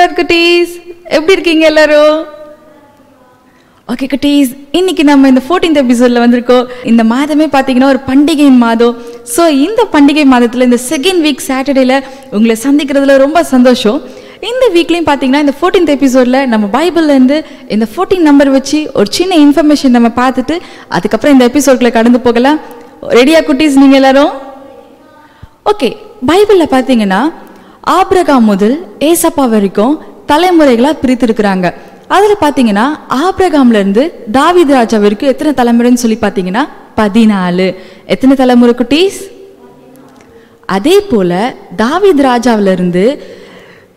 Lord குட்டீஸ். எப்படி இருக்கீங்க எல்லாரும்? ஓகே குட்டீஸ். இன்னைக்கு நம்ம இந்த ஃபோர்டீன்த் எபிசோட்ல வந்திருக்கோம். இந்த மாதமே பார்த்தீங்கன்னா ஒரு பண்டிகை மாதம். ஸோ இந்த பண்டிகை மாதத்தில் இந்த செகண்ட் வீக் சாட்டர்டேல உங்களை சந்திக்கிறதுல ரொம்ப சந்தோஷம். இந்த வீக்லையும் பார்த்தீங்கன்னா இந்த ஃபோர்டீன்த் எபிசோடில் நம்ம பைபிள்ல இருந்து இந்த ஃபோர்டீன் நம்பர் வச்சு ஒரு சின்ன இன்ஃபர்மேஷன் நம்ம பார்த்துட்டு அதுக்கப்புறம் இந்த எபிசோட்குள்ள கடந்து போகலாம். ரெடியா குட்டீஸ்? நீங்கள் எல்லாரும்? ஓகே பைபிளில் பார்த்தீங்கன்னா ஆப்ரகாம் முதல் ஏசப்பா வரைக்கும் தலைமுறைகளாக பிரித்திருக்கிறாங்க. அதில் பார்த்தீங்கன்னா ஆப்ரகாம்லேருந்து தாவித் ராஜா வரைக்கும் எத்தனை தலைமுறைன்னு சொல்லி பார்த்தீங்கன்னா பதினாலு. எத்தனை தலைமுறை குட்டீஸ்? அதே போல் தாவித் ராஜாவில இருந்து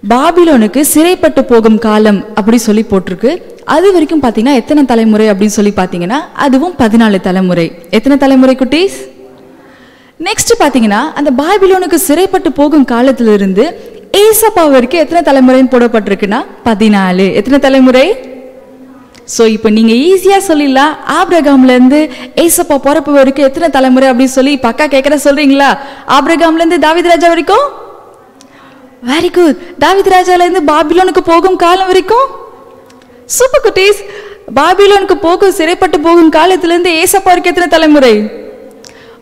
பாபிலோனுக்கு சிறைப்பட்டு போகும் காலம் அப்படி சொல்லி போட்டிருக்கு. அது வரைக்கும் பார்த்தீங்கன்னா எத்தனை தலைமுறை அப்படின்னு சொல்லி பார்த்தீங்கன்னா அதுவும் பதினாலு தலைமுறை. எத்தனை தலைமுறை குட்டீஸ்? நெக்ஸ்ட் பார்த்தீங்கன்னா அந்த பாபிலோனுக்கு சிறைப்பட்டு போகும் காலத்திலிருந்து ஏசப்பா வரைக்கும் எத்தனை தலைமுறைன்னு போடப்பட்டிருக்குன்னா பதினாலு. எத்தனை தலைமுறை? ஸோ இப்போ நீங்கள் ஈஸியாக சொல்லிடலாம். ஆப்ரகாம்லேருந்து ஏசப்பா பிறப்பு வரைக்கும் எத்தனை தலைமுறை அப்படின்னு சொல்லி பக்கா கேட்கற சொல்றீங்களா? ஆப்ரகாம்லேருந்து தாவித் ராஜா வரைக்கும்? வெரி குட் தாவித் ராஜாலேருந்து பாபிலோனுக்கு போகும் காலம் வரைக்கும்? சூப்பர் குட்டீஸ் பாபிலோனுக்கு போகும் சிறைப்பட்டு போகும் காலத்துலேருந்து ஏசப்பா வரைக்கும் எத்தனை தலைமுறை?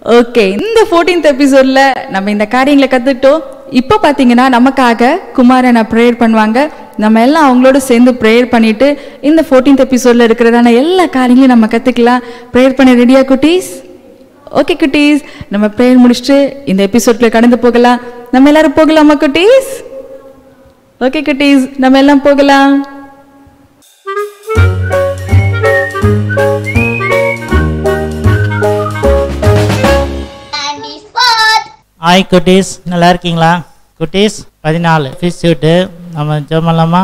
ஓகே இந்த ஃபோர்டீன்த் எபிசோடில் நம்ம இந்த காரியங்களை கற்றுட்டோம் இப்போ பார்த்தீங்கன்னா நமக்காக குமாரனை ப்ரேயர் பண்ணுவாங்க. நம்ம எல்லாம் அவங்களோட சேர்ந்து ப்ரேயர் பண்ணிட்டு இந்த ஃபோர்டீன்த் எபிசோடில் இருக்கிறதான எல்லா காரியங்களையும் நம்ம கற்றுக்கலாம் ப்ரேயர் பண்ண ரெடியா குட்டீஸ்? ஓகே குட்டீஸ். நம்ம ப்ரேயர் முடிச்சுட்டு இந்த எபிசோட்ல கடந்து போகலாம். நம்ம எல்லாரும் போகலாமா குட்டீஸ்? ஓகே குட்டீஸ். நம்ம எல்லாம் போகலாம். ஹாய் குட்டீஸ். நல்லா இருக்கீங்களா? குட்டீஸ் பதினாலு. ஃபிஷ் ஷூட்டு நம்ம ஜோமலாமா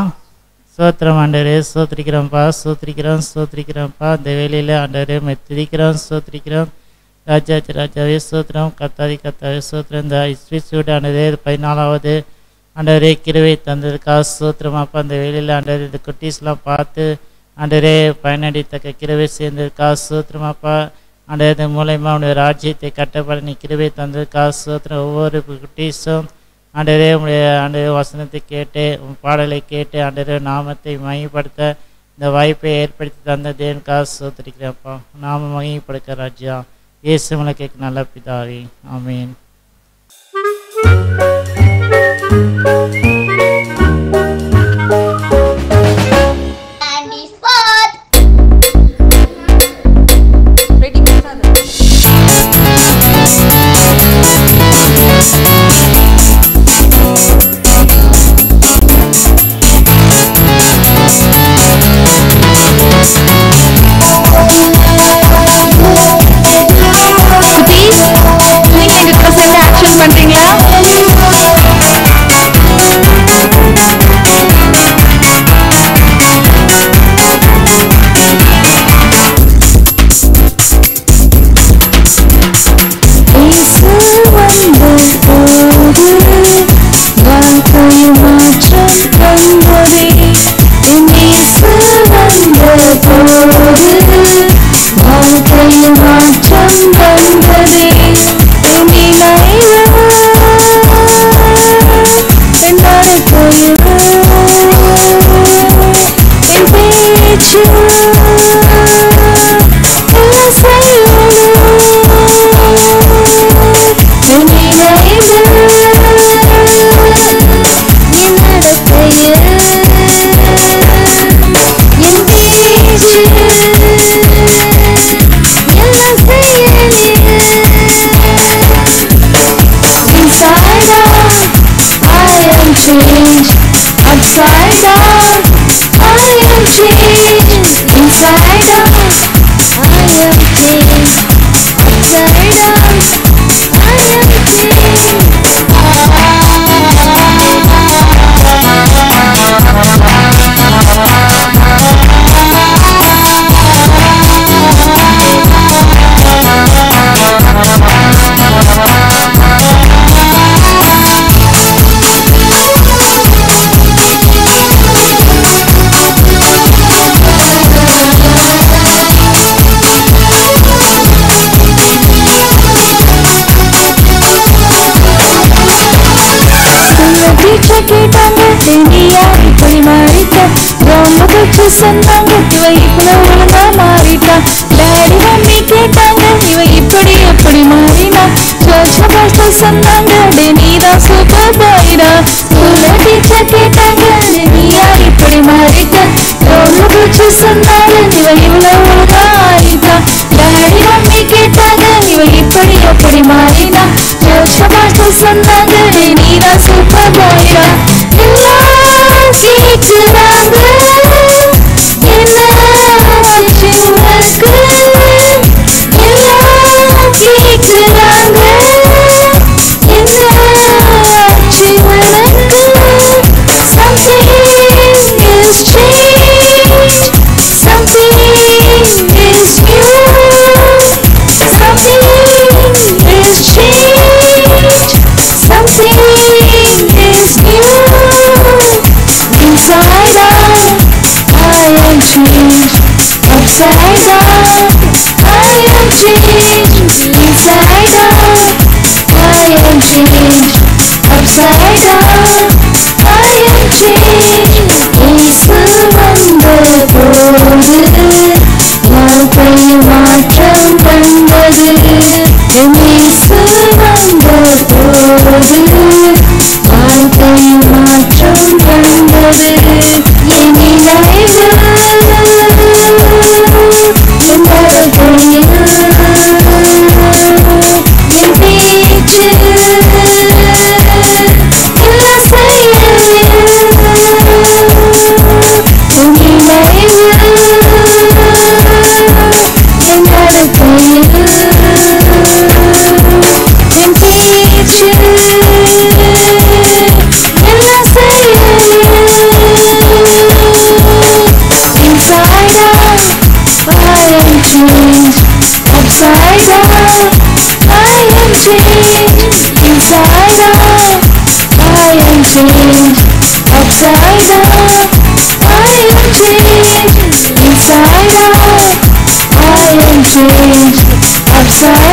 சோத்திரம் ஆண்டவரே சோத்திரிக்கிறோம்ப்பா சோத்திரிக்கிறோம் சோத்திரிக்கிறோம்ப்பா. இந்த வேலையில் ஆண்டவரே மெத்திரிக்கிறோம் சோத்திரிக்கிறோம். ராஜாச்சி ராஜாவே சோத்திரம். கத்தாதி கத்தாவே சோத்திரம். இந்த ஃபிஷ் ஷூட் ஆண்டதே பதினாலாவது. ஆண்டவரே கிருவை தந்ததுக்காக சோத்திரமாப்பா. அந்த வேலையில் ஆண்டவர் இந்த குட்டீஸ்லாம் பார்த்து ஆண்டவரே பயனடித்தக்க கிருவை சேர்ந்ததுக்காக சோத்திரமாப்பா. அன்றையது மூலயமா உடைய ராஜ்யத்தை கட்டப்பட நீ கிருபை தந்ததுக்காக சோத்திரம் ஒவ்வொரு குட்டீஸும் ஆண்டவரே உடைய அன்றைய வசனத்தை கேட்டு உன் பாடலை கேட்டு அன்றைய நாமத்தை மையப்படுத்த இந்த வாய்ப்பை ஏற்படுத்தி தந்த தேவனுக்காக சோத்திருக்கிறேன்ப்பா நாம மகிப்படுக்க ராஜ்யா. இயேசு கேட்க நல்ல பிதாவே. ஆமீன். listen மாற்றம் தந்தது வந்த போது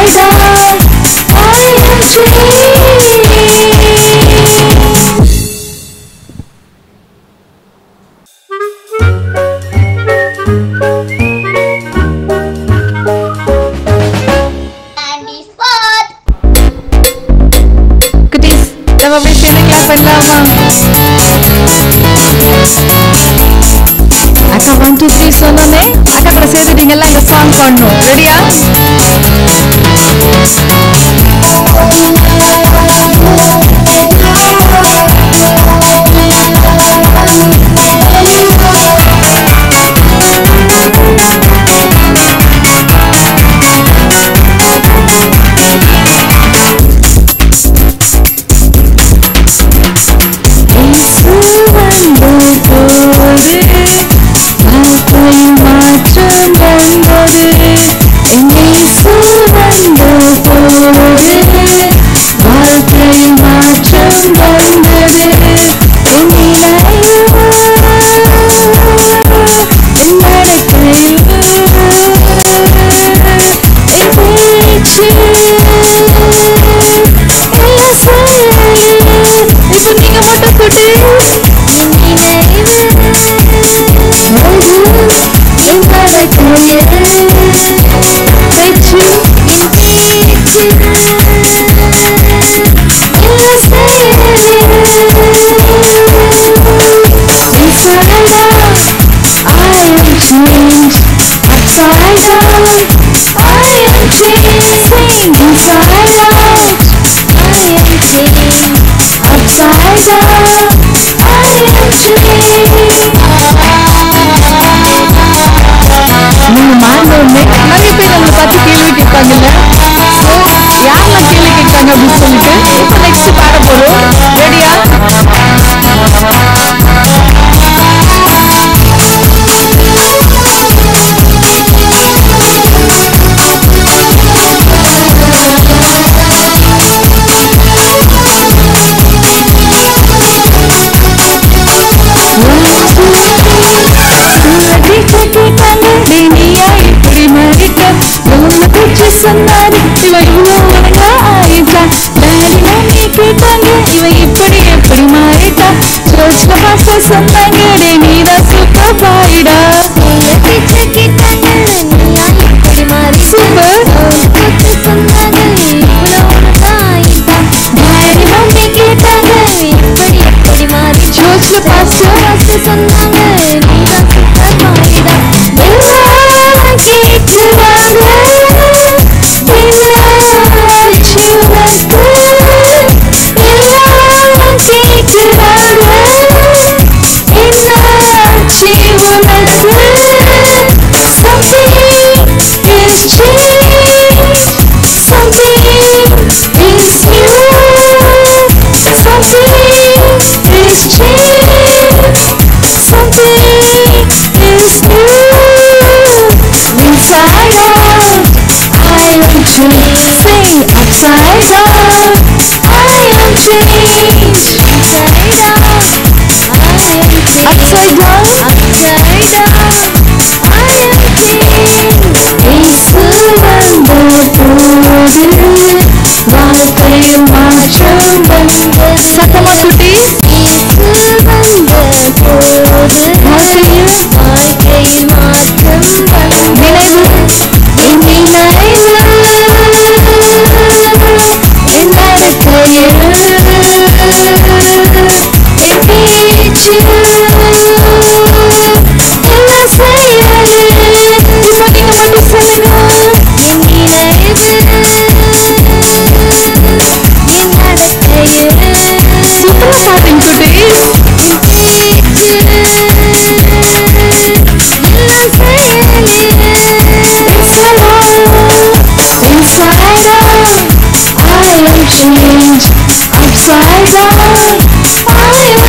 eyes சொந்தங்கிடி நீதான் சூப்பர் பாயிடா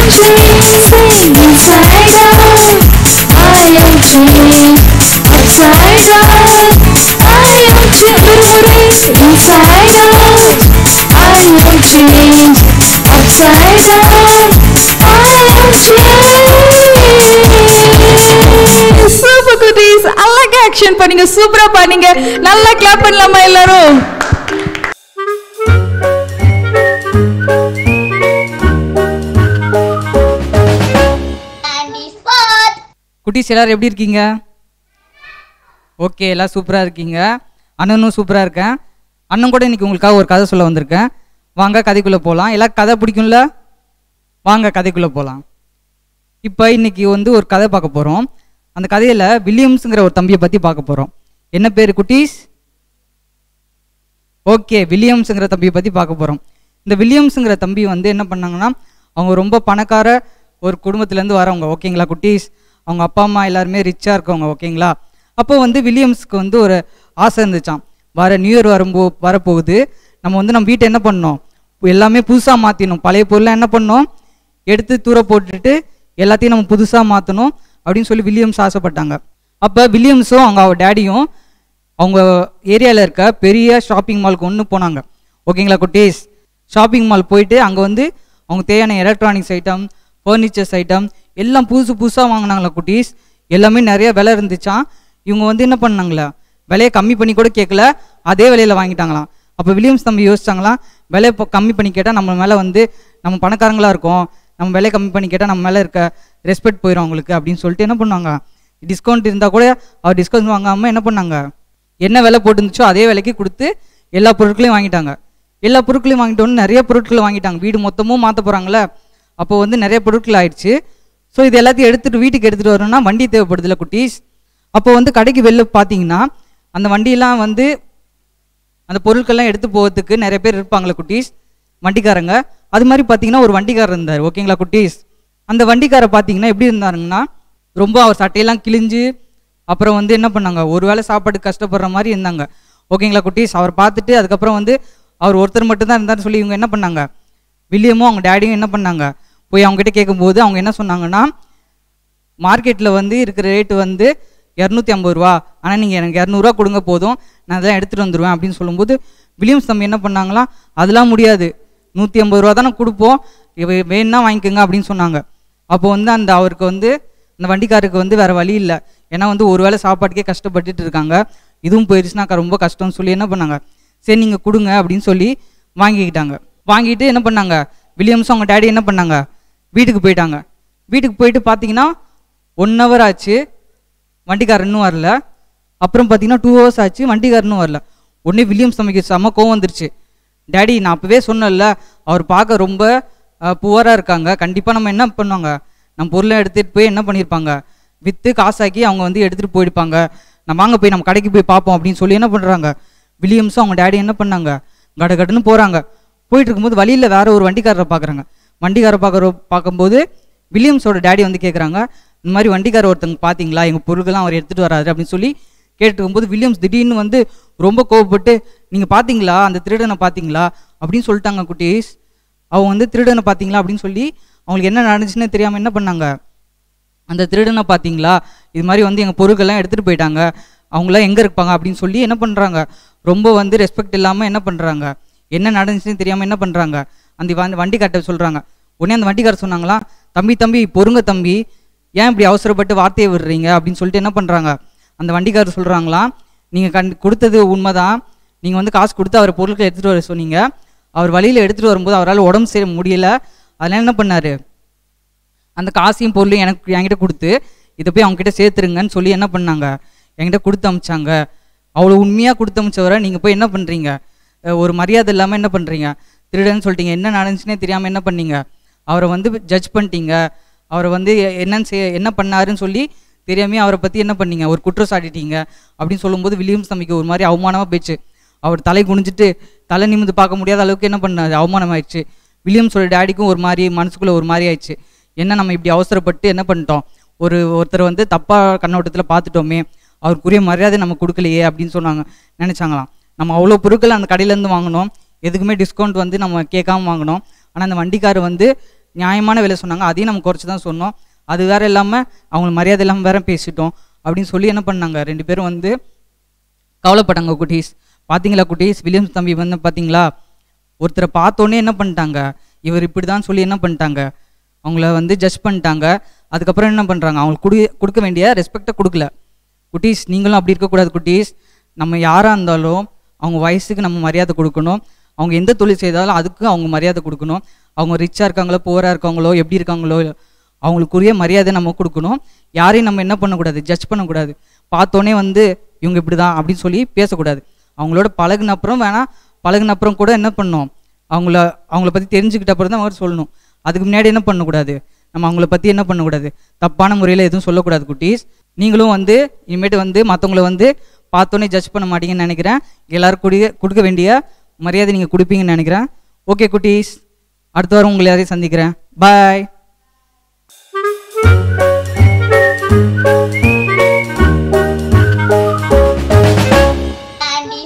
I am changed. Sing inside out, I am dreaming Upside out I am changed. ஒருமுறை inside out, I am changed. Upside down, I am changed. Super குட்டீஸ் அழகா ஆக்ஷன் பண்ணீங்க சூப்பரா பண்ணீங்க நல்லா கிளாப் பண்ணலாமா எல்லாரும் குட்டீஸ் எல்லோரும் எப்படி இருக்கீங்க? ஓகே எல்லாம் சூப்பராக இருக்கீங்க. அண்ணனும் சூப்பராக இருக்கேன். அண்ணன் கூட இன்னைக்கு உங்களுக்காக ஒரு கதை சொல்ல வந்திருக்கேன். வாங்க கதைக்குள்ளே போகலாம் எல்லாம் கதை பிடிக்கும்ல? வாங்க கதைக்குள்ளே போகலாம் இப்போ இன்றைக்கி வந்து ஒரு கதை பார்க்க போகிறோம் அந்த கதையில் வில்லியம்ஸுங்கிற ஒரு தம்பியை பற்றி பார்க்க போகிறோம் என்ன பேர் குட்டீஸ்? ஓகே வில்லியம்ஸுங்கிற தம்பியை பற்றி பார்க்க போகிறோம் இந்த வில்லியம்ஸுங்கிற தம்பி வந்து என்ன பண்ணாங்கன்னா அவங்க ரொம்ப பணக்கார ஒரு குடும்பத்துலேருந்து வரவங்க. ஓகேங்களா குட்டீஸ்? அவங்க அப்பா அம்மா எல்லாருமே ரிச்சாக இருக்கவங்க ஓகேங்களா அப்போ வந்து வில்லியம்ஸ்க்கு வந்து ஒரு ஆசை இருந்துச்சாம். வர நியூ இயர் வரும்போ வரப்போகுது. நம்ம வந்து நம்ம வீட்டை என்ன பண்ணோம் எல்லாமே புதுசாக மாற்றினோம் பழைய பொருளை என்ன பண்ணோம் எடுத்து தூர போட்டுட்டு எல்லாத்தையும் நம்ம புதுசாக மாற்றணும் அப்படின்னு சொல்லி வில்லியம்ஸ் ஆசைப்பட்டாங்க. அப்போ வில்லியம்ஸும் அவங்க அவள் டேடியும் அவங்க ஏரியாவில் இருக்க பெரிய ஷாப்பிங் மாலுக்கு ஒன்று போனாங்க. ஓகேங்களா குட்டீஸ்? ஷாப்பிங் மால் போயிட்டு அங்கே வந்து அவங்க தேவையான எலக்ட்ரானிக்ஸ் ஐட்டம் ஃபர்னிச்சர்ஸ் ஐட்டம் எல்லாம் புதுசு புதுசாக வாங்கினாங்களா குட்டீஸ்? எல்லாமே நிறைய விலை இருந்துச்சான் இவங்க வந்து என்ன பண்ணாங்களா? விலையை கம்மி பண்ணி கூட கேட்கல. அதே விலையில் வாங்கிட்டாங்களாம். அப்போ வில்லியம்ஸ் தம்பி யோசிச்சாங்களாம் விலையை இப்போ கம்மி பண்ணி கேட்டால் நம்ம மேலே வந்து நம்ம பணக்காரங்களாக இருக்கோம். நம்ம விலையை கம்மி பண்ணி கேட்டால் நம்ம மேலே இருக்க ரெஸ்பெக்ட் போயிடும் அவங்களுக்கு அப்படின்னு சொல்லிட்டு என்ன பண்ணாங்க? டிஸ்கவுண்ட் இருந்தால் கூட அவர் டிஸ்கவுண்ட் வாங்காமல் என்ன பண்ணாங்க? என்ன விலை போட்டுருந்துச்சோ அதே விலைக்கு கொடுத்து எல்லா பொருட்களையும் வாங்கிட்டாங்க. எல்லா பொருட்களையும் வாங்கிட்டோன்னு நிறைய பொருட்களை வாங்கிட்டாங்க. வீடு மொத்தமும் மாற்ற போகிறாங்களே அப்போ வந்து நிறைய பொருட்கள் ஆயிடுச்சு. ஸோ இது எல்லாத்தையும் எடுத்துகிட்டு வீட்டுக்கு எடுத்துகிட்டு வரணும்னா வண்டி தேவைப்படுதுல குட்டீஸ். அப்போ வந்து கடைக்கு வெளில பார்த்தீங்கன்னா அந்த வண்டியெல்லாம் வந்து அந்த பொருட்கள்லாம் எடுத்து போகிறதுக்கு நிறைய பேர் இருப்பாங்களே குட்டீஸ். வண்டிக்காரங்க. அது மாதிரி பார்த்தீங்கன்னா ஒரு வண்டிக்காரர் இருந்தார். ஓகேங்களா குட்டீஸ்? அந்த வண்டிக்காரை பார்த்தீங்கன்னா எப்படி இருந்தாருங்கன்னா ரொம்ப அவர் சட்டையெல்லாம் கிழிஞ்சு அப்புறம் வந்து என்ன பண்ணாங்க? ஒரு வேளை சாப்பாடு கஷ்டப்படுற மாதிரி இருந்தாங்க. ஓகேங்களா குட்டீஸ்? அவர் பார்த்துட்டு அதுக்கப்புறம் வந்து அவர் ஒருத்தர் மட்டும்தான் இருந்தார்னு இருந்தாருன்னு சொல்லி இவங்க என்ன பண்ணாங்க? வில்லியமும் அவங்க டேடியும் என்ன பண்ணாங்க? போய் அவங்ககிட்ட கேட்கும்போது அவங்க என்ன சொன்னாங்கன்னா மார்க்கெட்டில் வந்து இருக்கிற ரேட்டு வந்து இரநூத்தி ஐம்பது ரூபா. ஆனால் நீங்கள் எனக்கு இரநூறுவா கொடுங்க போதும். நான் அதெல்லாம் எடுத்துகிட்டு வந்துடுவேன் அப்படின்னு சொல்லும்போது வில்லியம்ஸ் தம்பி என்ன பண்ணாங்களா அதெல்லாம் முடியாது. நூற்றி ஐம்பது ரூபா தானே கொடுப்போம். வேணும்னா வாங்கிக்கோங்க அப்படின்னு சொன்னாங்க. அப்போ வந்து அந்த அவருக்கு வந்து அந்த வண்டிக்காருக்கு வந்து வேறு வழி இல்லை. ஏன்னா வந்து ஒரு வேளை சாப்பாட்டுக்கே கஷ்டப்பட்டுட்டு இருக்காங்க. இதுவும் போயிடுச்சுன்னா ரொம்ப கஷ்டம்னு சொல்லி என்ன பண்ணாங்க சரி நீங்கள் கொடுங்க அப்படின்னு சொல்லி வாங்கிக்கிட்டாங்க. வாங்கிட்டு என்ன பண்ணாங்க வில்லியம்ஸும் அவங்க டேடி என்ன பண்ணாங்க வீட்டுக்கு போயிட்டாங்க. வீட்டுக்கு போயிட்டு பார்த்தீங்கன்னா ஒன் ஹவர் ஆச்சு. வண்டிக்காரர் இன்னும் வரல. அப்புறம் பார்த்தீங்கன்னா டூ ஹவர்ஸ் ஆச்சு. வண்டிக்காரர் இன்னும் வரல. உடனே வில்லியம்ஸ் சமைக்க செம்ம கோவம் வந்துருச்சு. டேடி நான் அப்போவே சொன்னேன்ல அவர் பார்க்க ரொம்ப புவராக இருக்காங்க. கண்டிப்பாக நம்ம என்ன பண்ணுவாங்க? நம்ம பொருளை எடுத்துகிட்டு போய் என்ன பண்ணியிருப்பாங்க விற்று காசாக்கி அவங்க வந்து எடுத்துகிட்டு போயிருப்பாங்க. நம்ம வாங்க போய் நம்ம கடைக்கு போய் பார்ப்போம் அப்படின்னு சொல்லி என்ன பண்ணுறாங்க வில்லியம்ஸும் அவங்க டேடி என்ன பண்ணாங்க? கட கடன்னு போகிறாங்க போயிட்டு இருக்கும்போது வழியில் வேற ஒரு வண்டிக்காரரை பார்க்குறாங்க வண்டிக்காரரை பார்க்குற பார்க்கும்போது வில்லியம்ஸோட டேடி வந்து கேட்குறாங்க இந்த மாதிரி வண்டிக்காரர் ஒருத்தங்க பார்த்தீங்களா எங்கள் பொருள்கள்லாம் அவர் எடுத்துகிட்டு வராரு அப்படின்னு சொல்லி கேட்டுக்கும்போது வில்லியம்ஸ் திடீர்னு வந்து ரொம்ப கோவப்பட்டு நீங்கள் பார்த்தீங்களா அந்த திருடனை பார்த்தீங்களா அப்படின்னு சொல்லிட்டாங்க குட்டீஸ். அவங்க வந்து திருடனை பார்த்தீங்களா அப்படின்னு சொல்லி அவங்களுக்கு என்ன நடந்துச்சுன்னு தெரியாமல் என்ன பண்ணாங்க? அந்த திருடனை பார்த்தீங்களா இது மாதிரி வந்து எங்கள் பொருட்கள்லாம் எடுத்துகிட்டு போயிட்டாங்க. அவங்களாம் எங்கே இருப்பாங்க? அப்படின்னு சொல்லி என்ன பண்ணுறாங்க ரொம்ப வந்து ரெஸ்பெக்ட் இல்லாமல் என்ன பண்ணுறாங்க என்ன நடந்துச்சுன்னு தெரியாமல் என்ன பண்ணுறாங்க அந்த வண்டி கட்ட சொல்கிறாங்க உடனே அந்த வண்டிக்காரர் சொன்னாங்களா தம்பி தம்பி பொறுங்க தம்பி. ஏன் இப்படி அவசரப்பட்டு வார்த்தையை விடுறீங்க? அப்படின்னு சொல்லிட்டு என்ன பண்ணுறாங்க அந்த வண்டிக்காரர் சொல்கிறாங்களா நீங்கள் கண் கொடுத்தது உண்மைதான். நீங்கள் வந்து காசு கொடுத்து அவர் பொருட்களை எடுத்துகிட்டு வர சொன்னீங்க. அவர் வழியில் எடுத்துகிட்டு வரும்போது அவரால் உடம்பு செய்ய முடியல. அதனால் என்ன பண்ணார்? அந்த காசையும் பொருளையும் எனக்கு என்கிட்ட கொடுத்து இதை போய் அவங்ககிட்ட சேர்த்துருங்கன்னு சொல்லி என்ன பண்ணாங்க? என்கிட்ட கொடுத்து அமிச்சாங்க. அவ்வளோ உண்மையாக கொடுத்து அமிச்சவரை நீங்கள் போய் என்ன பண்ணுறீங்க ஒரு மரியாதை இல்லாமல் என்ன பண்ணுறீங்க திருடன்னு சொல்லிட்டீங்க. என்ன நடந்துச்சுன்னே தெரியாமல் என்ன பண்ணீங்க? அவரை வந்து ஜட்ஜ் பண்ணிட்டீங்க. அவரை வந்து என்னன்னு செய்ய என்ன பண்ணாருன்னு சொல்லி தெரியாமே அவரை பற்றி என்ன பண்ணீங்க? ஒரு குற்றம் சாட்டிட்டீங்க. அப்படின்னு சொல்லும்போது வில்லியம்ஸ் தம்பிக்கு ஒரு மாதிரி அவமானமாக போயிடுச்சு. அவர் தலை குனிஞ்சிட்டு தலை நிமிந்து பார்க்க முடியாத அளவுக்கு என்ன பண்ணாரு? அவமானமாயிடுச்சு. வில்லியம்ஸோட டேடிக்கும் ஒரு மாதிரி மனசுக்குள்ளே ஒரு மாதிரி ஆயிடுச்சு. என்ன நம்ம இப்படி அவசரப்பட்டு என்ன பண்ணிட்டோம்? ஒரு ஒருத்தர் வந்து தப்பாக கண்ணோட்டத்தில் பார்த்துட்டோமே. அவருக்குரிய மரியாதை நம்ம கொடுக்கலையே அப்படின்னு சொன்னாங்க. நினச்சாங்களாம். நம்ம அவ்வளோ பொருட்கள் அந்த கடையிலேருந்து வாங்கினோம். எதுக்குமே டிஸ்கவுண்ட் வந்து நம்ம கேட்காம வாங்கினோம். ஆனால் அந்த வண்டிக்காரர் வந்து நியாயமான விலை சொன்னாங்க. அதையும் நம்ம குறைச்சி தான் சொன்னோம். அது வேற இல்லாமல் அவங்களுக்கு மரியாதை இல்லாமல் வேற பேசிட்டோம். அப்படின்னு சொல்லி என்ன பண்ணாங்க? ரெண்டு பேரும் வந்து கவலைப்பட்டாங்க குட்டீஸ். பார்த்தீங்களா குட்டீஸ்? வில்லியம்ஸ் தம்பி வந்து பார்த்தீங்களா ஒருத்தரை பார்த்தோன்னே என்ன பண்ணிட்டாங்க? இவர் இப்படி தான் சொல்லி என்ன பண்ணிட்டாங்க? அவங்கள வந்து ஜட்ஜ் பண்ணிட்டாங்க. அதுக்கப்புறம் என்ன பண்ணுறாங்க அவங்களுக்கு கொடு கொடுக்க வேண்டிய ரெஸ்பெக்டை கொடுக்கல. குட்டீஸ் நீங்களும் அப்படி இருக்கக்கூடாது குட்டீஸ். நம்ம யாராக இருந்தாலும் அவங்க வயசுக்கு நம்ம மரியாதை கொடுக்கணும். அவங்க எந்த தொழில் செய்தாலும் அதுக்கு அவங்க மரியாதை கொடுக்கணும். அவங்க ரிச்சாக இருக்காங்களோ போராக இருக்காங்களோ எப்படி இருக்காங்களோ அவங்களுக்குரிய மரியாதை நம்ம கொடுக்கணும். யாரையும் நம்ம என்ன பண்ணக்கூடாது? ஜட்ஜ் பண்ணக்கூடாது. பார்த்தோன்னே வந்து இவங்க இப்படி தான் அப்படின்னு சொல்லி பேசக்கூடாது. அவங்களோட பழகுன அப்புறம் வேணால் பழகுன அப்புறம் கூட என்ன பண்ணணும்? அவங்கள அவங்கள பற்றி தெரிஞ்சுக்கிட்ட அப்புறம் தான் அவர் சொல்லணும். அதுக்கு முன்னாடி என்ன பண்ணக்கூடாது? நம்ம அவங்கள பற்றி என்ன பண்ணக்கூடாது? தப்பான முறையில் எதுவும் சொல்லக்கூடாது குட்டீஸ். நீங்களும் வந்து இனிமேட்டு வந்து மற்றவங்கள வந்து பார்த்தோன்னே ஜட்ஜ் பண்ண மாட்டீங்கன்னு நினைக்கிறேன். எல்லாருக்கும் குடி கொடுக்க வேண்டிய மரியாதை நீங்கள் கொடுப்பீங்கன்னு நினைக்கிறேன். ஓகே குட்டீஸ். அடுத்த வாரம் உங்களை யாரையும் சந்திக்கிறேன். பாய் Candy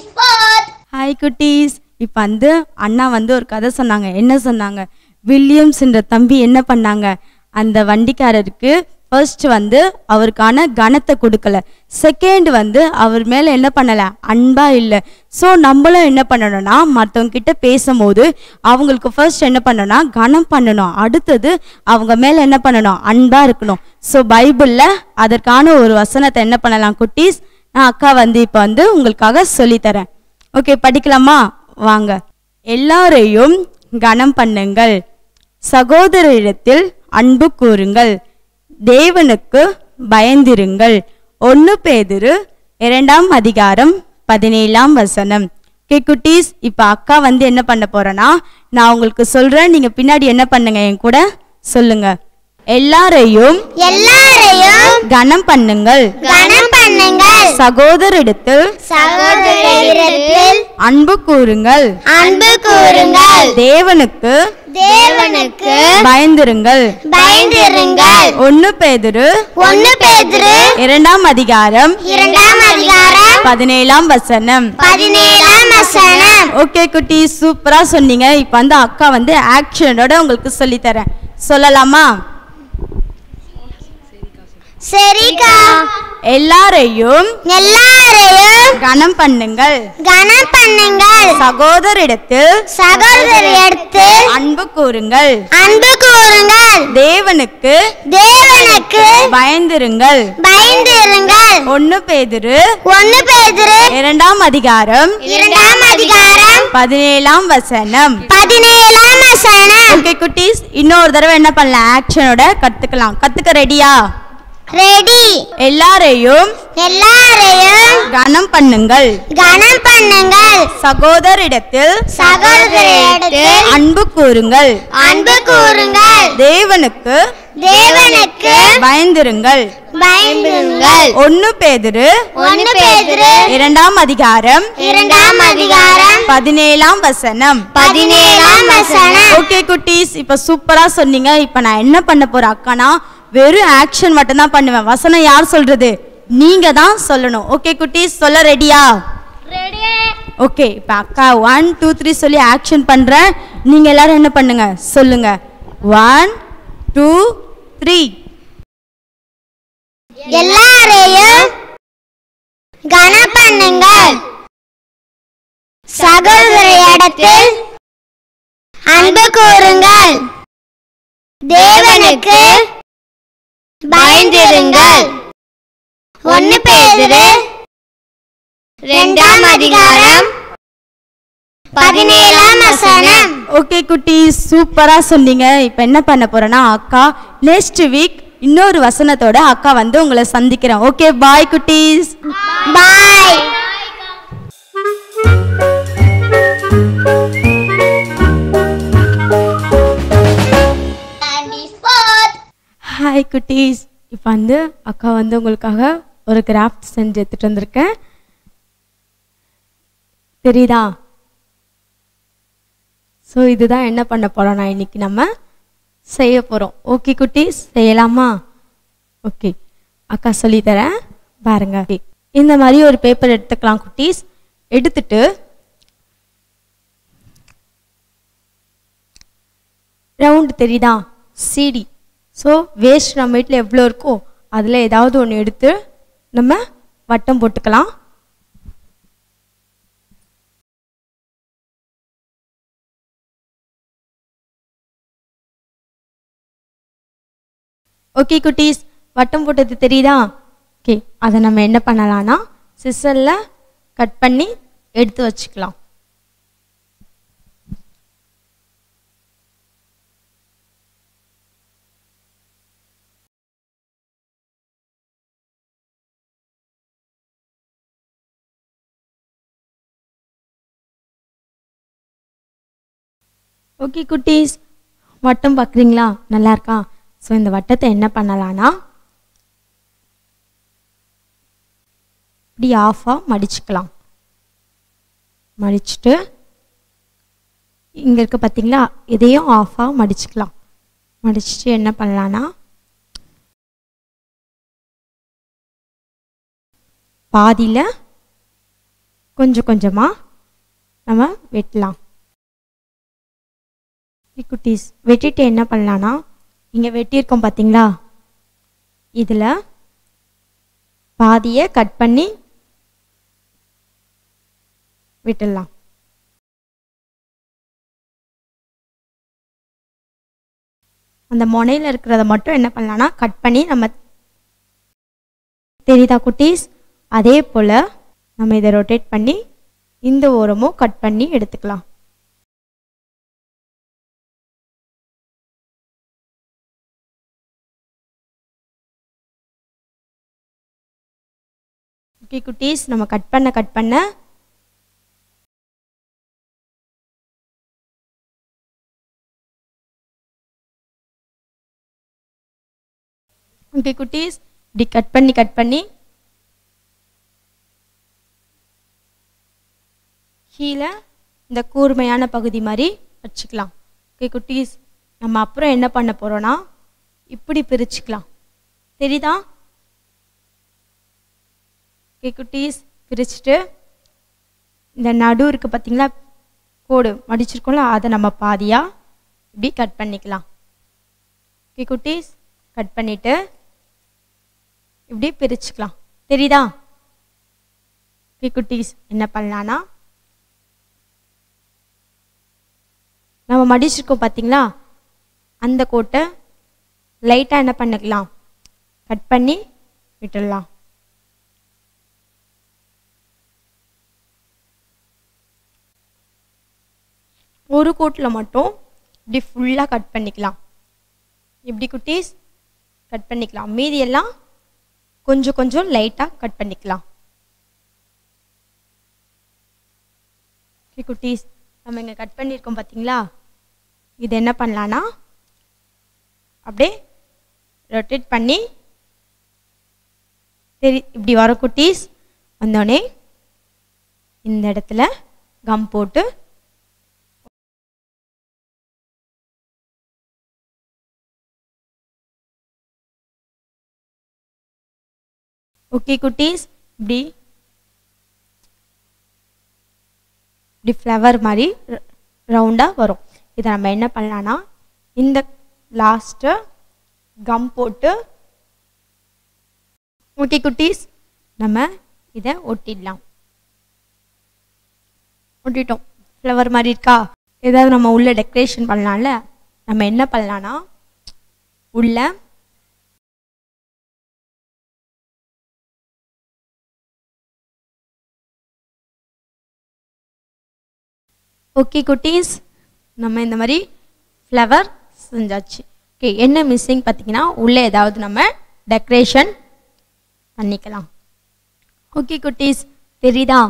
ஹாய் குட்டீஸ். இப்போ வந்து அண்ணா வந்து ஒரு கதை சொன்னாங்க. என்ன சொன்னாங்க? வில்லியம்ஸ்ன்ற தம்பி என்ன பண்ணாங்க? அந்த வண்டிக்காரருக்கு ஃபர்ஸ்ட் வந்து அவருக்கான கனத்தை கொடுக்கல. செகண்ட் வந்து அவர் மேலே என்ன பண்ணலை? அன்பா இல்லை. ஸோ நம்மளும் என்ன பண்ணணும்னா மற்றவங்க கிட்ட பேசும்போது அவங்களுக்கு ஃபர்ஸ்ட் என்ன பண்ணணும்னா கனம் பண்ணணும். அடுத்தது அவங்க மேலே என்ன பண்ணணும்? அன்பா இருக்கணும். ஸோ பைபிளில் அதற்கான ஒரு வசனத்தை என்ன பண்ணலாம் குட்டீஸ்? நான் அக்கா வந்து இப்போ வந்து உங்களுக்காக சொல்லித்தரேன். ஓகே படிக்கலாமா? வாங்க. எல்லாரையும் கனம் பண்ணுங்கள். சகோதரரிடத்தில் அன்பு கூறுங்கள். தேவனுக்கு பயந்திருங்கள். ஒன்று பேதுரு இரண்டாம் அதிகாரம் பதினேழாம் வசனம். ஓகே குட்டீஸ் இப்போ அக்கா வந்து என்ன பண்ண போறேன்னா நான் உங்களுக்கு சொல்றேன் நீங்க பின்னாடி என்ன பண்ணுங்க என் கூட சொல்லுங்க. எல்லாரையும் எல்லாரையும் கனம் பண்ணுங்கள். கனம் பண்ணுங்கள். சகோதரிடத்தில் சகோதரரிடத்தில் அன்பு கூறுங்கள். அன்பு கூறுங்கள். தேவனுக்கு தேவனுக்கு பயந்திருங்கள். பயந்திருங்கள். ஒன்னு பேதுரு ஒன்னு பேதுரு இரண்டாம் அதிகாரம் இரண்டாம் அதிகாரம் பதினேழாம் வசனம். பதினேழாம் வசனம். ஓகே குட்டி சூப்பரா சொன்னீங்க. இப்போ வந்து அக்கா வந்து ஆக்ஷனோட உங்களுக்கு சொல்லித் தரேன் சொல்லலாமா? சரிக்கா. எல்லாரையும் எல்லாரையும் கனம் பண்ணுங்கள். கனம் பண்ணுங்கள். சகோதரிடத்தில் சகோதரரிடத்தில் அன்பு கூறுங்கள். அன்பு கூறுங்கள். தேவனுக்கு தேவனுக்கு பயந்திருங்கள். பயந்திருங்கள். ஒன்னு பேதுரு ஒன்னு பேதுரு இரண்டாம் அதிகாரம் இரண்டாம் அதிகாரம் பதினேழாம் வசனம். பதினேழாம் வசனம். ஓகே குட்டீஸ் இன்னொரு தடவை என்ன பண்ணலாம்? ஆக்ஷனோட கத்துக்கலாம். கத்துக்க ரெடியா ரெடி எல்லாரையும் எல்லாரையும் கனம் பண்ணுங்கள். கனம் பண்ணுங்கள். சகோதரிடத்தில் சகோதரரிடத்தில் அன்பு கூறுங்கள். அன்பு கூறுங்கள். தேவனுக்கு தேவனுக்கு பயந்திருங்கள். பயந்துங்கள் ஒன்னு பேதுரு ஒன்னு பேதுரு இரண்டாம் அதிகாரம் இரண்டாம் அதிகாரம் பதினேழாம் வசனம். பதினேழாம் வசனம். ஓகே குட்டீஸ் இப்ப சூப்பரா சொன்னீங்க. இப்ப நான் என்ன பண்ண போறேன்? அக்கானா வெறும் ஆக்ஷன் மட்டும் தான் பண்ணுவேன். வசனம் யார் சொல்றது? நீங்க தான் சொல்லணும். ஓகே குட்டீஸ் சொல்ல ரெடியா ஓகே இப்ப அக்கா ஒன் டூ த்ரீ சொல்லி ஆக்ஷன் பண்றேன். நீங்க எல்லாரும் என்ன பண்ணுங்க? சொல்லுங்க. ஒன் டூ த்ரீ எல்லாரையும் கனம் பண்ணுங்கள். சகோதரியிடத்தில் அன்பு கூறுங்கள். தேவனுக்கு பயந்திருங்கள். ஒன்னு பேதுரு இரண்டாம் அதிகாரம் பதினேழாம் வசனம். ஓகே குட்டி சூப்பரா சொன்னீங்க. இப்போ என்ன பண்ண போறேன்னா அக்கா நெக்ஸ்ட் வீக் இன்னொரு வசனத்தோட அக்கா வந்து உங்களை சந்திக்கிறேன். ஓகே பாய் குட்டீஸ். பாய் ஹாய் குட்டீஸ் இப்போ வந்து அக்கா வந்து உங்களுக்காக ஒரு கிராஃப்ட் செஞ்சு எடுத்துகிட்டு வந்திருக்கேன். தெரியுதா? ஸோ இதுதான் என்ன பண்ண போறோம் நான் இன்றைக்கி நம்ம செய்ய போகிறோம் ஓகே குட்டீஸ் செய்யலாமா? ஓகே அக்கா சொல்லித்தரேன் பாருங்க. இந்த மாதிரி ஒரு பேப்பர் எடுத்துக்கலாம் குட்டீஸ் எடுத்துட்டு ரவுண்டு தெரியுதா? சிடி ஸோ வேஸ்ட் நம்ம வீட்டில் எவ்வளோ இருக்கோ அதில் ஏதாவது ஒன்று எடுத்து நம்ம வட்டம் போட்டுக்கலாம். ஓகே குட்டீஸ். வட்டம் போட்டது தெரியுதா? ஓகே அதை நம்ம என்ன பண்ணலாம்னா சிசலில் கட் பண்ணி எடுத்து வச்சுக்கலாம். ஓகே குட்டீஸ். வட்டம் பார்க்குறீங்களா நல்லா இருக்கா ஸோ இந்த வட்டத்தை என்ன பண்ணலான்னா இப்படி ஆஃபாக மடிச்சுக்கலாம். மடிச்சுட்டு இங்கே இருக்க பார்த்தீங்களா இதையும் ஆஃபாக மடிச்சுக்கலாம். மடிச்சுட்டு என்ன பண்ணலான்னா பாதியில் கொஞ்சம் கொஞ்சமாக நம்ம வெட்டலாம். குட்டீஸ் வெட்டிட்டு என்ன பண்ணலான்னா இங்கே வெட்டியிருக்கோம் பார்த்தீங்களா இதில் பாதியை கட் பண்ணி விட்டுடலாம். அந்த முனையில் இருக்கிறத மட்டும் என்ன பண்ணலான்னா கட் பண்ணி நம்ம தெரியுதா குட்டீஸ்? அதே போல் நம்ம இதை ரொட்டேட் பண்ணி இந்த ஓரமும் கட் பண்ணி எடுத்துக்கலாம். ஓகே குட்டீஸ் நம்ம கட் பண்ண கட் பண்ண. ஓகே குட்டீஸ் இப்படி கட் பண்ணி கட் பண்ணி. கீழே இந்த கூர்மையான பகுதி மாதிரி வச்சுக்கலாம். ஓகே குட்டீஸ் நம்ம அப்புறம் என்ன பண்ண போகிறோன்னா இப்படி பிரிச்சுக்கலாம். தெரியுதா? ஓகே குட்டீஸ் பிரிச்சுட்டு இந்த நடு இருக்குது பார்த்தீங்களா கோடு மடிச்சிருக்கோம்ல அதை நம்ம பாதியாக இப்படி கட் பண்ணிக்கலாம். ஓகே குட்டீஸ் கட் பண்ணிவிட்டு இப்படி பிரிச்சுக்கலாம். தெரியுதா? ஓகே குட்டீஸ் என்ன பண்ணலான்னா நம்ம மடிச்சிருக்கோம் பார்த்தீங்களா அந்த கோட்டை லைட்டாக என்ன பண்ணிக்கலாம் கட் பண்ணி விட்டுடலாம். ஒரு கோட்டில் மட்டும் இப்படி ஃபுல்லாக கட் பண்ணிக்கலாம். இப்படி குட்டீஸ் கட் பண்ணிக்கலாம். மீதியெல்லாம் கொஞ்சம் கொஞ்சம் லைட்டாக கட் பண்ணிக்கலாம். ஓகே குட்டீஸ் நம்ம இங்கே கட் பண்ணியிருக்கோம் பார்த்தீங்களா இது என்ன பண்ணலான்னா அப்படியே ரொட்டேட் பண்ணி சரி இப்படி வர குட்டீஸ். வந்தோடனே இந்த இடத்துல கம் போட்டு ஓகே குட்டீஸ் இப்படி. இப்படி ஃப்ளவர் மாதிரி ரவுண்டாக வரும். இதை நம்ம என்ன பண்ணலான்னா இந்த லாஸ்ட்டு கம் போட்டு ஓகே குட்டீஸ் நம்ம இதை ஒட்டிடலாம். ஒட்டிட்டோம். ஃப்ளவர் மாதிரி இருக்கா? ஏதாவது நம்ம உள்ள டெக்கரேஷன் பண்ணலாம்ல. நம்ம என்ன பண்ணலான்னா உள்ள ஓகே குட்டீஸ். நம்ம இந்த மாதிரி ஃப்ளவர் செஞ்சாச்சு. ஓகே என்ன மிஸ்ஸிங் பார்த்தீங்கன்னா உள்ளே ஏதாவது நம்ம டெக்கரேஷன் பண்ணிக்கலாம். ஓகே குட்டீஸ். தெரியுதா?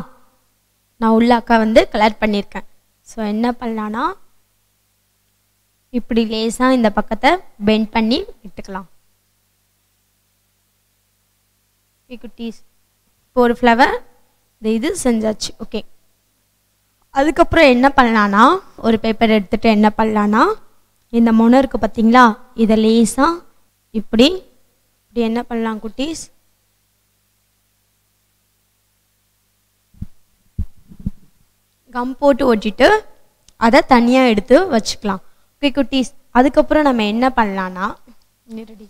நான் உள்ள அக்கா வந்து கலர் பண்ணியிருக்கேன். ஸோ என்ன பண்ணலான்னா இப்படி லேசாக இந்த பக்கத்தை பெண்ட் பண்ணி விட்டுக்கலாம். ஓகே குட்டீஸ். இப்போ ஒரு ஃப்ளவர் இந்த இது செஞ்சாச்சு. ஓகே அதுக்கப்புறம் என்ன பண்ணலான்னா ஒரு பேப்பர் எடுத்துகிட்டு என்ன பண்ணலான்னா இந்த முனை இருக்குது பார்த்தீங்களா இதை லேசாக இப்படி இப்படி என்ன பண்ணலாம் குட்டீஸ்? கம் போட்டு ஒட்டிட்டு அதை தனியாக எடுத்து வச்சுக்கலாம். ஓகே குட்டீஸ். அதுக்கப்புறம் நம்ம என்ன பண்ணலான்னா ரெடி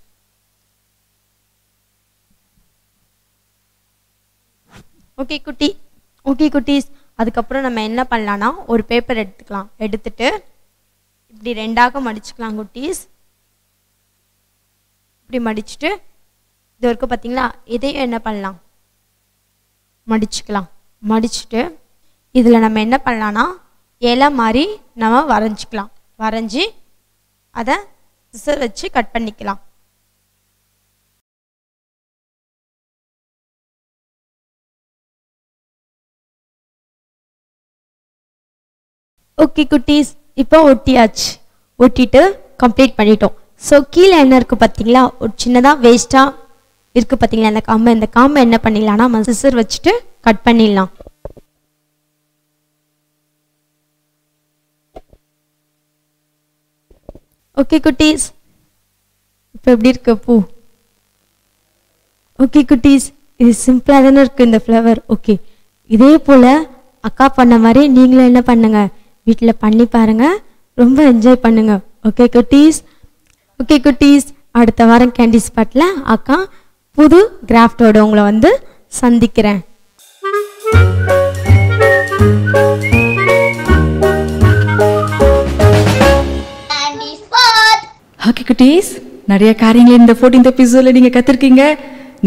ஓகே குட்டி. ஓகே குட்டீஸ். அதுக்கப்புறம் நம்ம என்ன பண்ணலான்னா ஒரு பேப்பர் எடுத்துக்கலாம். எடுத்துட்டு இப்படி ரெண்டாக மடிச்சுக்கலாம் குட்டீஸ். இப்படி மடிச்சுட்டு இது வரைக்கும் பார்த்தீங்களா இதையும் என்ன பண்ணலாம்? மடிச்சுக்கலாம். மடிச்சுட்டு இதில் நம்ம என்ன பண்ணலான்னா இலை மாதிரி நம்ம வரைஞ்சிக்கலாம். வரைஞ்சி அதை சிசர் வச்சு கட் பண்ணிக்கலாம். ஓகே குட்டீஸ் இப்போ ஒட்டியாச்சு. ஒட்டிட்டு கம்ப்ளீட் பண்ணிட்டோம். ஸோ கீழே என்ன இருக்குது பார்த்தீங்களா? ஒரு சின்னதாக வேஸ்ட்டாக இருக்குது பார்த்தீங்களா? இந்த காம்பை இந்த காம்பை என்ன பண்ணிடலாம்னா நம்ம சிசர் வச்சுட்டு கட் பண்ணிடலாம். ஓகே குட்டீஸ். இப்போ எப்படி இருக்கு பூ? ஓகே குட்டீஸ். இது சிம்பிளாக தானே இருக்குது இந்த ஃப்ளவர் ஓகே இதே போல் அக்கா பண்ண மாதிரி நீங்களும் என்ன பண்ணுங்கள் வீட்டில் பண்ணி பாருங்க. ரொம்ப என்ஜாய் பண்ணுங்க. ஓகே குட்டீஸ் ஓகே குட்டீஸ் அடுத்த வாரம் கேண்டி ஸ்பாட்டில் அக்கா புது கிராஃப்டோட உங்களை வந்து சந்திக்கிறேன். Candy spot. ஓகே குட்டீஸ் நிறைய காரியங்கள் இந்த ஃபோர்டீன்த் எபிசோடில் நீங்கள் கற்றுருக்கீங்க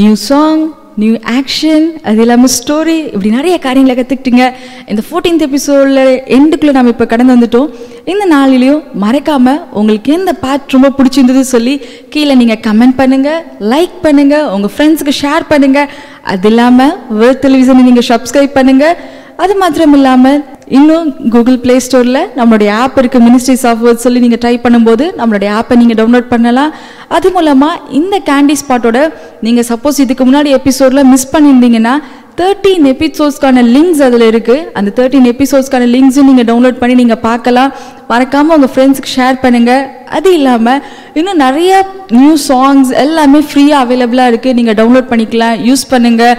நியூ சாங் நியூ ஆக்ஷன் அது இல்லாமல் ஸ்டோரி இப்படி நிறைய காரியங்களை கற்றுக்கிட்டீங்க இந்த ஃபோர்டீன்த் எபிசோடில் எண்டுக்குள்ளே நம்ம இப்போ கடந்து வந்துட்டோம். இந்த நாளிலையும் மறக்காமல் உங்களுக்கு எந்த பார்ட் ரொம்ப பிடிச்சிருந்தது சொல்லி கீழே நீங்கள் கமெண்ட் பண்ணுங்கள் லைக் பண்ணுங்கள் உங்கள் ஃப்ரெண்ட்ஸுக்கு ஷேர் பண்ணுங்கள் அது இல்லாமல் வேர்ல்ட் டெலிவிஷனை நீங்கள் சப்ஸ்கிரைப் பண்ணுங்கள் அது மாத்திரம் இல்லாமல் இன்னும் கூகுள் ப்ளே ஸ்டோரில் நம்மளுடைய ஆப் இருக்குது மினிஸ்ட்ரிஸ் ஆஃப் வேர்ட் சொல்லி நீங்கள் ட்ரை பண்ணும்போது நம்மளுடைய ஆப்பை நீங்கள் டவுன்லோட் பண்ணலாம். அது மூலமாக இந்த கேண்டி ஸ்பாட்டோட நீங்கள் சப்போஸ் இதுக்கு முன்னாடி எபிசோடில் மிஸ் பண்ணியிருந்தீங்கன்னா தேர்ட்டீன் எபிசோட்ஸ்க்கான லிங்க்ஸ் அதில் இருக்குது அந்த தேர்ட்டீன் எபிசோட்ஸ்க்கான லிங்க்ஸும் நீங்கள் டவுன்லோட் பண்ணி நீங்கள் பார்க்கலாம். மறக்காமல் உங்கள் ஃப்ரெண்ட்ஸுக்கு ஷேர் பண்ணுங்கள் அது இல்லாமல் இன்னும் நிறைய நியூ சாங்ஸ் எல்லாமே ஃப்ரீயாக அவைலபிளாக இருக்குது நீங்கள் டவுன்லோட் பண்ணிக்கலாம் யூஸ் பண்ணுங்கள்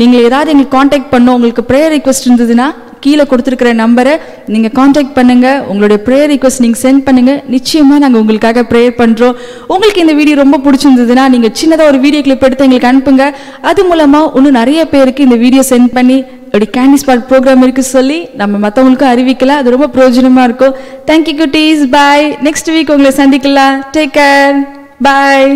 நீங்கள் ஏதாவது எங்களுக்கு காண்டாக்ட் பண்ணோம் உங்களுக்கு ப்ரேயர் ரிக்வெஸ்ட் இருந்ததுன்னா கீழே கொடுத்துருக்கிற நம்பரை நீங்கள் காண்டாக்ட் பண்ணுங்கள் உங்களுடைய ப்ரேயர் ரிக்வெஸ்ட் நீங்கள் சென்ட் பண்ணுங்கள் நிச்சயமாக நாங்கள் உங்களுக்காக ப்ரேயர் பண்ணுறோம் உங்களுக்கு இந்த வீடியோ ரொம்ப பிடிச்சிருந்ததுன்னா நீங்கள் சின்னதாக ஒரு வீடியோ கிளிப் எடுத்து எங்களுக்கு அனுப்புங்க. அது மூலமாக இன்னும் நிறைய பேருக்கு இந்த வீடியோ சென்ட் பண்ணி அப்படி கேண்டி ஸ்பாட் ப்ரோக்ராம் இருக்கு சொல்லி நம்ம மற்றவங்களுக்கும் அறிவிக்கலாம். அது ரொம்ப பிரயோஜனமாக இருக்கும். தேங்க்யூ குட்டீஸ். பாய் நெக்ஸ்ட் வீக் உங்களை சந்திக்கலாம். Take care bye